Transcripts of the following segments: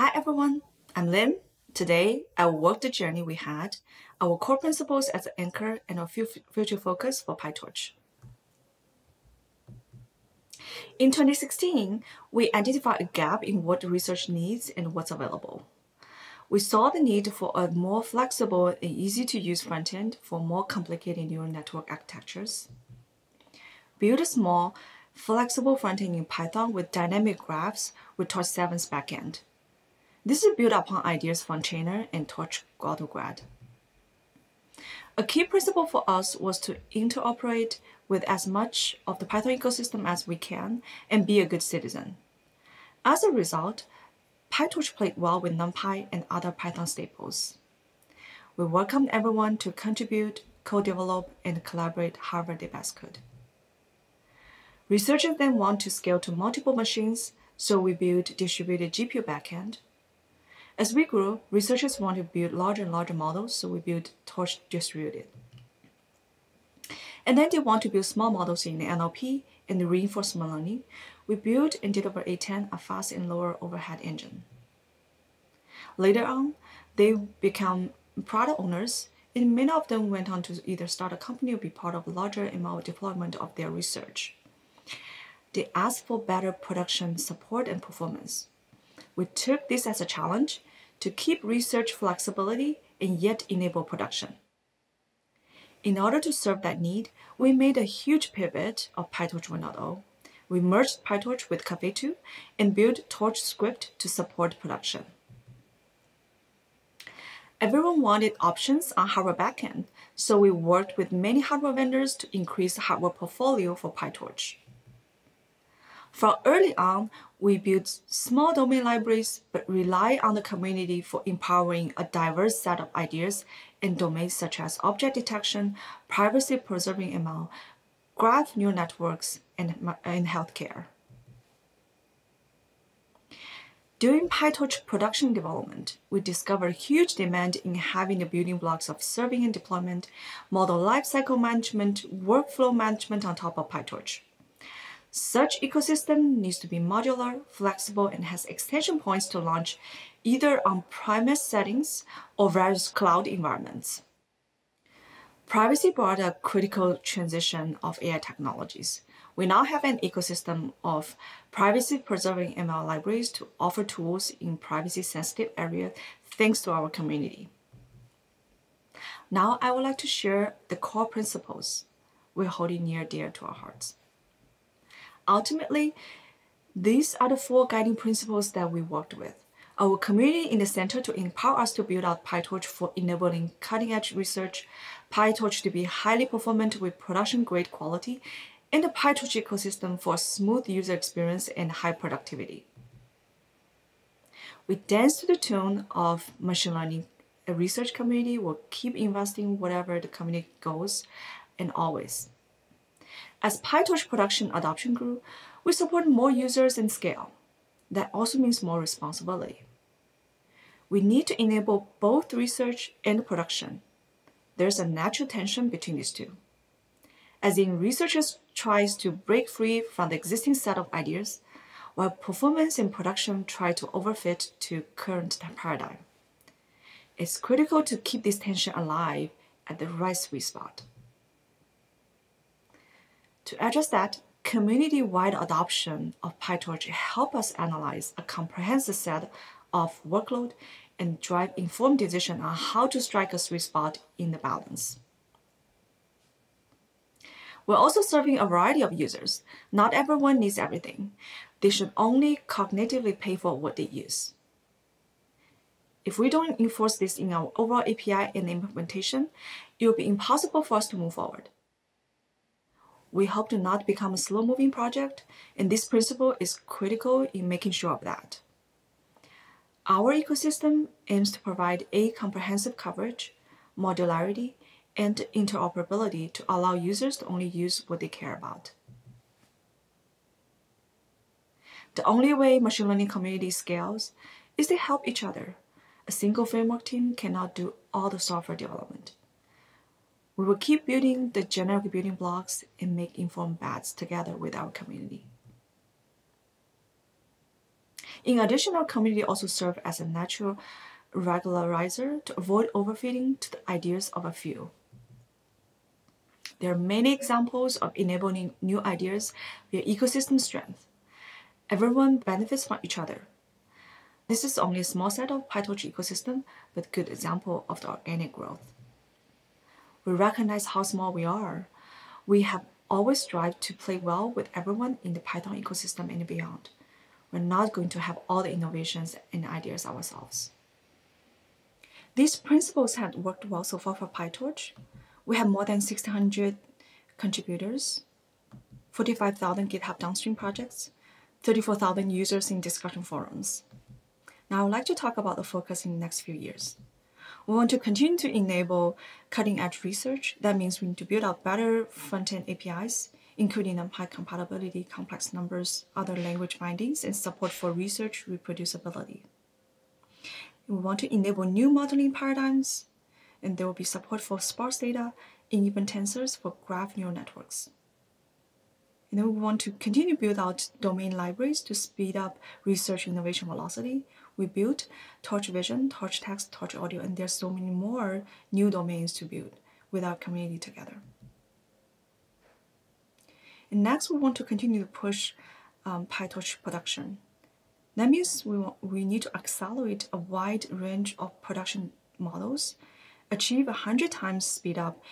Hi everyone, I'm Lin. Today, I'll walk the journey we had, our core principles as an anchor, and our future focus for PyTorch. In 2016, we identified a gap in what research needs and what's available. We saw the need for a more flexible and easy to use frontend for more complicated neural network architectures. Build a small, flexible frontend in Python with dynamic graphs with Torch 7's backend. This is built upon ideas from Chainer and Torch AutoGrad. A key principle for us was to interoperate with as much of the Python ecosystem as we can and be a good citizen. As a result, PyTorch played well with NumPy and other Python staples. We welcomed everyone to contribute, co-develop, and collaborate however they best could. Researchers then want to scale to multiple machines, so we built distributed GPU backend. As we grew, researchers want to build larger and larger models, so we built Torch Distributed. And then they want to build small models in NLP and the reinforcement learning. We built and delivered ATen, a fast and lower overhead engine. Later on, they become product owners, and many of them went on to either start a company or be part of a larger ML deployment of their research. They asked for better production support and performance. We took this as a challenge to keep research flexibility and yet enable production. In order to serve that need, we made a huge pivot of PyTorch 1.0. We merged PyTorch with Caffe 2 and built Torch Script to support production. Everyone wanted options on hardware backend, so we worked with many hardware vendors to increase the hardware portfolio for PyTorch. From early on, we build small domain libraries but rely on the community for empowering a diverse set of ideas in domains such as object detection, privacy-preserving ML, graph neural networks, and, and healthcare. During PyTorch production development, we discovered huge demand in having the building blocks of serving and deployment, model lifecycle management, workflow management on top of PyTorch. Such ecosystem needs to be modular, flexible, and has extension points to launch either on-premise settings or various cloud environments. Privacy brought a critical transition of AI technologies. We now have an ecosystem of privacy-preserving ML libraries to offer tools in privacy-sensitive areas thanks to our community. Now I would like to share the core principles we're holding near dear to our hearts. Ultimately, these are the four guiding principles that we worked with. Our community in the center to empower us to build out PyTorch for enabling cutting-edge research, PyTorch to be highly performant with production-grade quality, and the PyTorch ecosystem for smooth user experience and high productivity. We dance to the tune of machine learning. A research community will keep investing whatever the community goes and always. As PyTorch production adoption grew, we support more users and scale. That also means more responsibility. We need to enable both research and production. There's a natural tension between these two. As in researchers tries to break free from the existing set of ideas, while performance and production try to overfit to current paradigm. It's critical to keep this tension alive at the right sweet spot. To address that, community-wide adoption of PyTorch help us analyze a comprehensive set of workload and drive informed decision on how to strike a sweet spot in the balance. We're also serving a variety of users. Not everyone needs everything. They should only cognitively pay for what they use. If we don't enforce this in our overall API and implementation, it will be impossible for us to move forward. We hope to not become a slow-moving project, and this principle is critical in making sure of that. Our ecosystem aims to provide a comprehensive coverage, modularity, and interoperability to allow users to only use what they care about. The only way machine learning community scales is to help each other. A single framework team cannot do all the software development. We will keep building the generic building blocks and make informed bets together with our community. In addition, our community also serves as a natural regularizer to avoid overfitting to the ideas of a few. There are many examples of enabling new ideas via ecosystem strength. Everyone benefits from each other. This is only a small set of PyTorch ecosystem, but good example of the organic growth. We recognize how small we are. We have always strived to play well with everyone in the Python ecosystem and beyond. We're not going to have all the innovations and ideas ourselves. These principles have worked well so far for PyTorch. We have more than 1,600 contributors, 45,000 GitHub downstream projects, 34,000 users in discussion forums. Now I'd like to talk about the focus in the next few years. We want to continue to enable cutting-edge research. That means we need to build out better front-end APIs, including NumPy compatibility, complex numbers, other language bindings, and support for research reproducibility. We want to enable new modeling paradigms, and there will be support for sparse data and even tensors for graph neural networks. And then we want to continue to build out domain libraries to speed up research innovation velocity. We built Torch Vision, Torch Text, Torch Audio, and there's so many more new domains to build with our community together. And next, we want to continue to push um, PyTorch production. That means we, want, we need to accelerate a wide range of production models, achieve 100 times speed up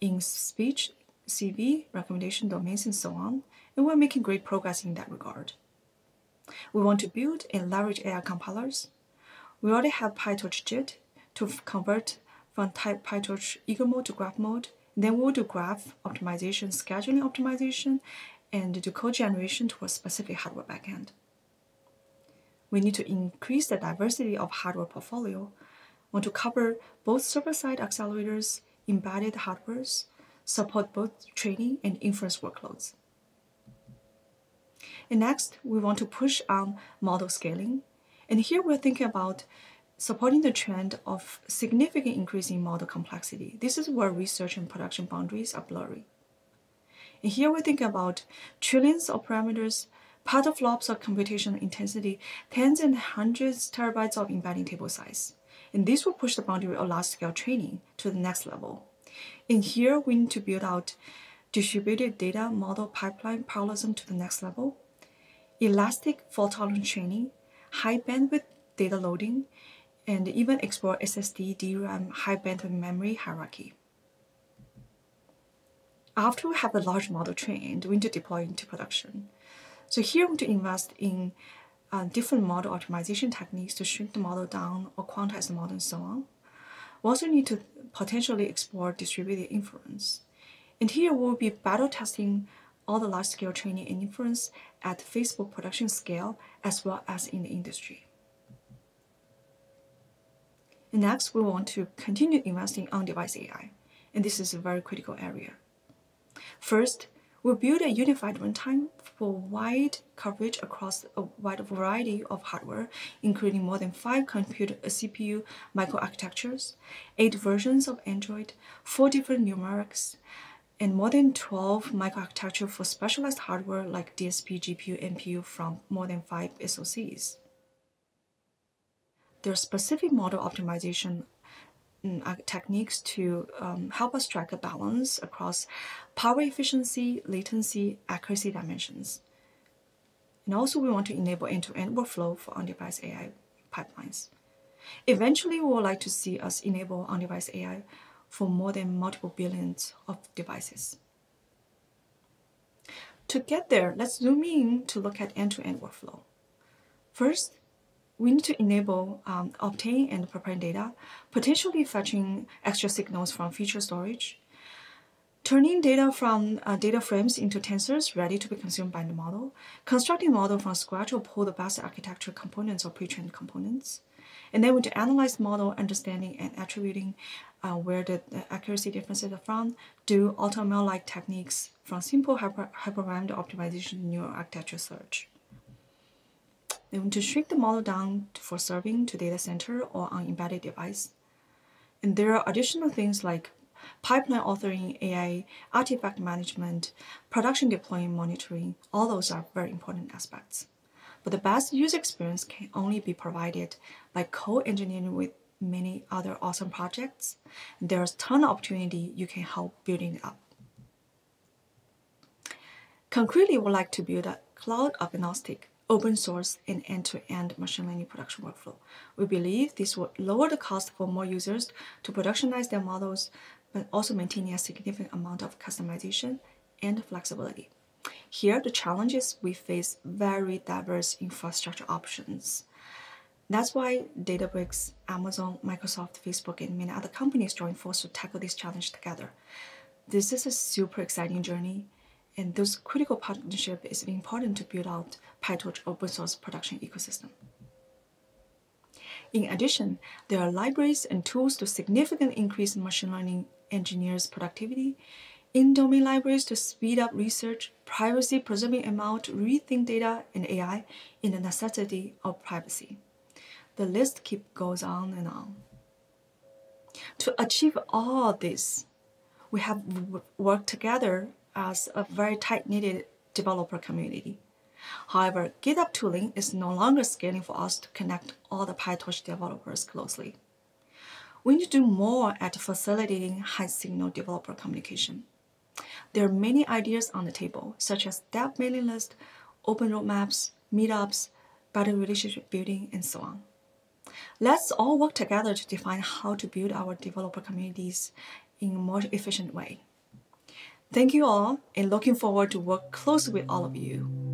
in speech, CV, recommendation domains, and so on, and we're making great progress in that regard. We want to build and leverage AI compilers. We already have PyTorch JIT to convert from type PyTorch eager mode to graph mode. Then we'll do graph optimization, scheduling optimization, and do code generation to a specific hardware backend. We need to increase the diversity of hardware portfolio. We want to cover both server-side accelerators, embedded hardwares, support both training and inference workloads. And next, we want to push on model scaling. And here we're thinking about supporting the trend of significant increase in model complexity. This is where research and production boundaries are blurry. And here we're thinking about trillions of parameters, petaflops of computational intensity, tens and hundreds terabytes of embedding table size. And this will push the boundary of large-scale training to the next level. And here we need to build out distributed data model pipeline parallelism to the next level, elastic fault-tolerant training, high bandwidth data loading, and even explore SSD, DRAM, high bandwidth memory hierarchy. After we have the large model trained, we need to deploy into production. So here we need to invest in uh, different model optimization techniques to shrink the model down or quantize the model and so on. We also need to potentially explore distributed inference. And here we'll be battle testing all the large-scale training and inference at Facebook production scale as well as in the industry. And next, we want to continue investing on-device AI, and this is a very critical area. First, we'll build a unified runtime for wide coverage across a wide variety of hardware, including more than five computer uh, CPU microarchitectures, eight versions of Android, four different numerics, and more than 12 microarchitecture for specialized hardware like DSP, GPU, NPU from more than five SoCs. There are specific model optimization mm, techniques to um, help us strike a balance across power efficiency, latency, accuracy dimensions. And also we want to enable end-to-end -end workflow for on-device AI pipelines. Eventually, we would like to see us enable on-device AI for more than multiple billions of devices. To get there, let's zoom in to look at end-to-end -end workflow. First, we need to enable um, obtain and prepare data, potentially fetching extra signals from feature storage, turning data from uh, data frames into tensors ready to be consumed by the model, constructing model from scratch or pull the best architecture components or pre-trained components, and then we to analyze model understanding and attributing uh, where the, the, accuracy differences are from, do AutoML-like techniques from simple hyper, hyperparameter optimization neural architecture search. Then to shrink the model down for serving to data center or on embedded device. And there are additional things like pipeline authoring, AI, artifact management, production deployment monitoring. All those are very important aspects. But the best user experience can only be provided by co-engineering with many other awesome projects. There's a ton of opportunity you can help building up. Concretely, we would like to build a cloud agnostic, open source, and end-to-end machine learning production workflow. We believe this will lower the cost for more users to productionize their models, but also maintaining a significant amount of customization and flexibility. Here, the challenge is we face very diverse infrastructure options. That's why Databricks, Amazon, Microsoft, Facebook, and many other companies join forces to tackle this challenge together. This is a super exciting journey, and this critical partnership is important to build out PyTorch open source production ecosystem. In addition, there are libraries and tools to significantly increase machine learning engineers' productivity in-domain libraries to speed up research, privacy preserving ML to rethink data and AI in the necessity of privacy. The list keep goes on and on. To achieve all this, we have worked together as a very tight-knitted developer community. However, GitHub tooling is no longer scaling for us to connect all the PyTorch developers closely. We need to do more at facilitating high-signal developer communication. There are many ideas on the table, such as dev mailing list, open roadmaps, meetups, better relationship building, and so on. Let's all work together to define how to build our developer communities in a more efficient way. Thank you all, and looking forward to work closely with all of you.